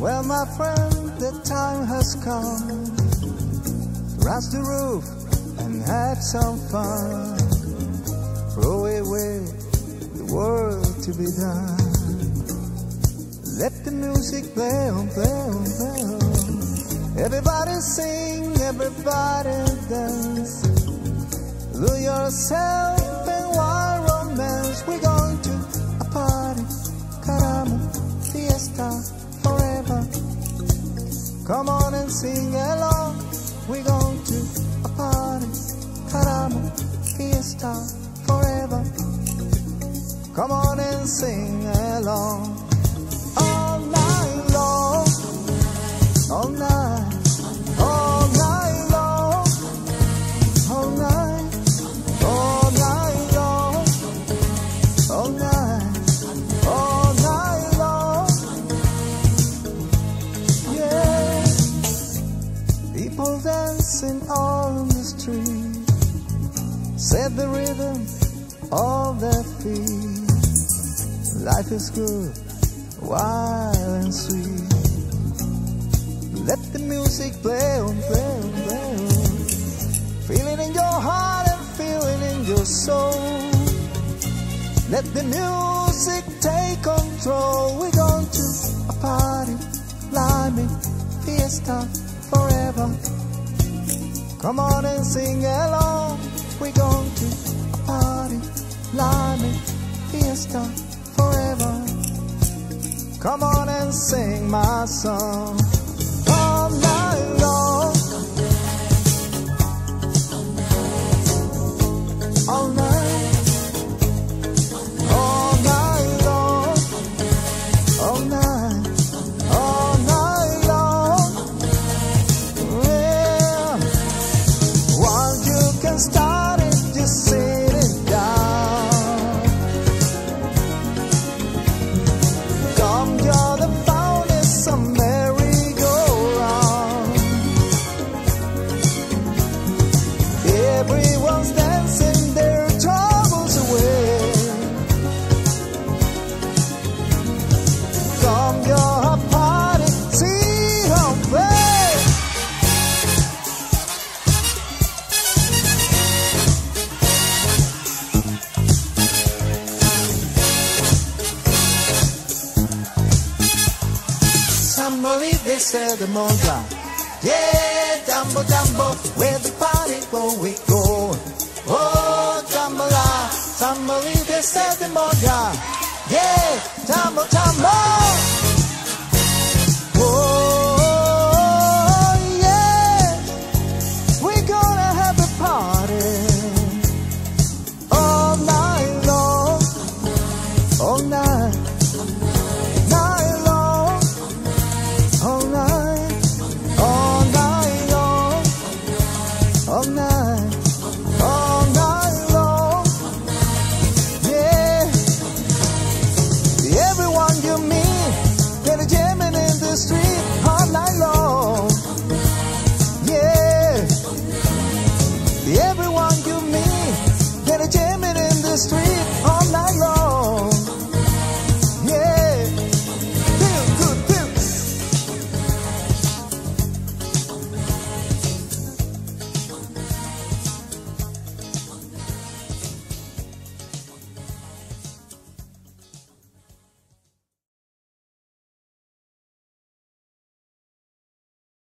Well, my friend, the time has come rise the roof and have some fun. Throw away the world to be done. Let the music play on, play on, play on. Everybody sing, everybody dance. Do yourself Come on and sing along. We're going to a party, caramba, fiesta, forever. Come on and sing along. Set the rhythm of their feet. Life is good, wild and sweet. Let the music play on, play on, play on. Feel it in your heart and feel it in your soul. Let the music take control. We're going to a party, blimey, fiesta, forever. Come on and sing along. We're going to party, blimey, fiesta, forever. Come on and sing my song They said the monga. Yeah, jumbo jumbo, where the party go we go. Oh, jambalaya, somebody they said the monga. Yeah, jumbo jumbo.